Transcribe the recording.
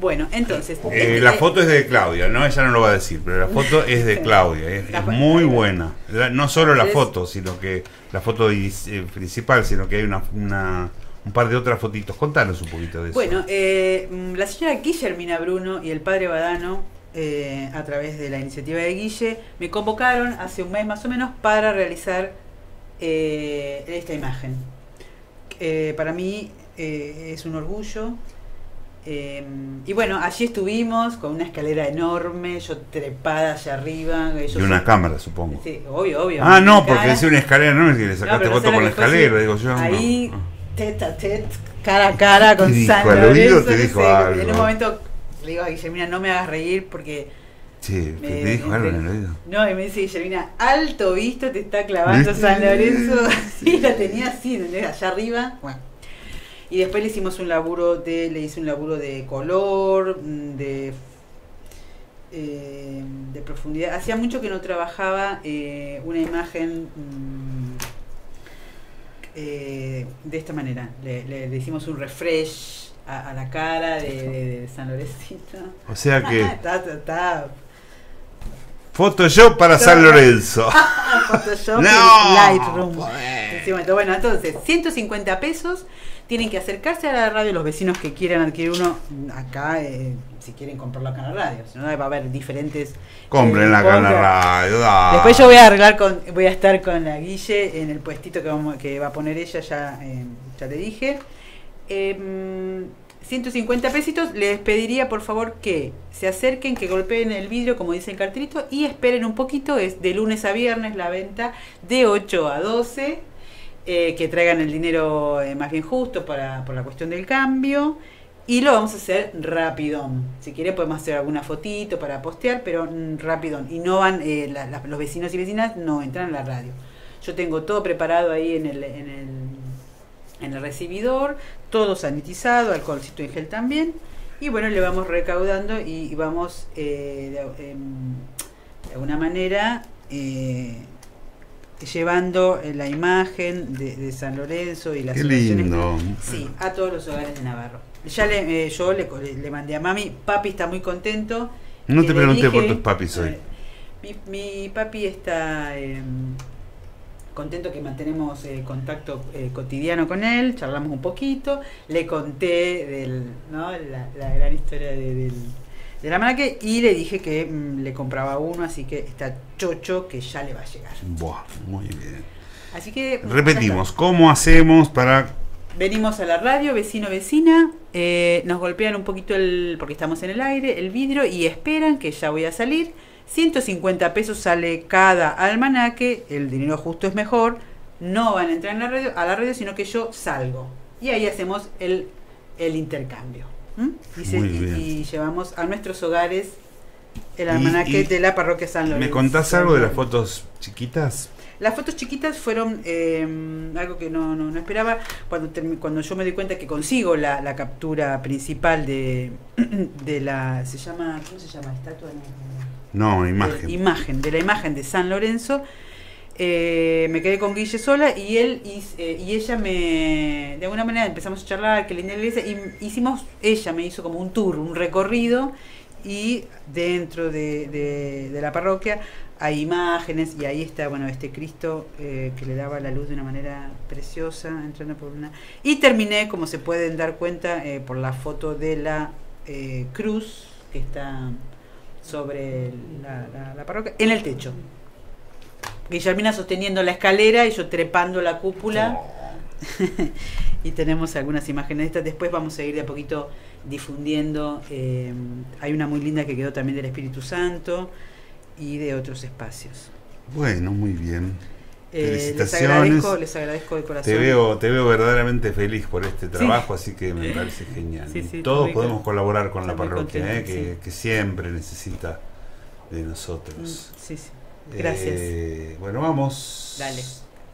Bueno, entonces. Eh, este- la foto es de Claudia, ¿no? Ella no lo va a decir, pero la foto es de Claudia. Es, muy buena. La- No solo la foto, sino que la foto eh, principal, sino que hay una, una- un par de otras fotitos. Contanos un poquito de eso. Bueno, eh, mm, la señora Guillermina Bruno y el padre Badano, eh, a través de la iniciativa de Guille, me convocaron hace un mes más o menos para realizar eh, esta imagen. Eh, para mí eh, es un orgullo. Eh, y bueno, allí estuvimos con una escalera enorme, yo trepada allá arriba. y una son- cámara, supongo. Sí, obvio, obvio. Ah, no, Una porque cara. decía una escalera, no es que le No, sacaste no foto con la fue, escalera, sí. digo yo. no. Ahí, Ah. tete a tete, cara a cara con ¿Qué dijo? San ¿Al oído Lorenzo, te no dijo sé, algo? En un momento le digo a Guillermina, no me hagas reír porque... Sí, me- ¿te dijo algo en el oído? No, y me dice Guillermina, alto visto te está clavando ¿Viste? San Lorenzo. y la tenía así, allá arriba. Bueno. Y después le hicimos un laburo de, le hice un laburo de color, mm, de eh, de profundidad. Hacía mucho que no trabajaba eh, una imagen mm, eh, de esta manera. Le, le- le hicimos un refresh a, a la cara de, de- de San Lorencito. O sea que, está, está, está. Photoshop para San Lorenzo. Photoshop No, Lightroom. pues. Bueno, entonces, 150 pesos. Tienen que acercarse a la radio los vecinos que quieran adquirir uno acá, eh, si quieren comprarlo acá en la radio. Si no, va a haber diferentes. Compren eh, la en la radio. da. Después yo voy a arreglar con, voy a estar con la Guille en el puestito que, vamos, que va a poner ella, ya, eh, ya le dije. Em, 150 pesitos, les pediría por favor que se acerquen, que golpeen el vidrio como dice el cartelito y esperen un poquito, es de lunes a viernes la venta de 8 a 12, eh, que traigan el dinero eh, más bien justo para, por la cuestión del cambio y lo vamos a hacer rapidón. Si quiere podemos hacer alguna fotito para postear, pero mm, rapidón. Y no van, eh, los vecinos y vecinas no entran en la radio. Yo tengo todo preparado ahí en el, en el, en el recibidor, todo sanitizado, alcoholcito en gel también. Y bueno, le vamos recaudando y, vamos de, de alguna manera llevando eh, la imagen de, de San Lorenzo y las Qué lindo. Sí, a todos los hogares de Navarro. Ya le, eh, yo le, le mandé a mami, papi está muy contento. No te pregunté dije- por tus papis hoy. Eh, Mi, mi papi está eh, contento que mantenemos eh, contacto eh, cotidiano con él, charlamos un poquito, le conté del, ¿no? la, la gran historia de, del, del almanaque y le dije que mm, le compraba uno, así que está chocho que ya le va a llegar. Buah, muy bien. Así que Repetimos, ¿cómo hacemos para Venimos a la radio, vecino, vecina, eh, nos golpean un poquito el, porque estamos en el aire, el vidrio y esperan que ya voy a salir. 150 pesos sale cada almanaque, el dinero justo es mejor, no van a entrar en la radio, a la radio, sino que yo salgo. Y ahí hacemos el, el intercambio. ¿M? Y, se- Muy y- bien. y llevamos a nuestros hogares el almanaque de la parroquia San Lorenzo. ¿Me contás algo de las fotos chiquitas? Las fotos chiquitas fueron eh, algo que no, no, no esperaba. Cuando, cuando yo me di cuenta que consigo la, la captura principal de, de la. ¿Se llama? ¿Cómo se llama? ¿Estatua? No, de- imagen. imagen, de la imagen de San Lorenzo. Eh, me quedé con Guille sola y él y, eh, y ella me de alguna manera empezamos a charlar que linda iglesia y hicimos ella me hizo como un tour un recorrido y dentro de, la parroquia hay imágenes y ahí está bueno este Cristo eh, que le daba la luz de una manera preciosa entrando por una y terminé como se pueden dar cuenta eh, por la foto de la eh, cruz que está sobre la- la parroquia en el techo Guillermina sosteniendo la escalera y yo trepando la cúpula y tenemos algunas imágenes de estas. Después vamos a ir de a poquito difundiendo. eh, hay una muy linda que quedó también del Espíritu Santo y de otros espacios. Bueno, muy bien. Eh, les agradezco, les agradezco de corazón. Te veo, te veo verdaderamente feliz por este trabajo, así que me parece genial. Sí, sí, Todos podemos colaborar con la parroquia, contenta, eh, que, que siempre necesita de Mm, nosotros. Sí, sí. Gracias. Eh, bueno, vamos. Dale.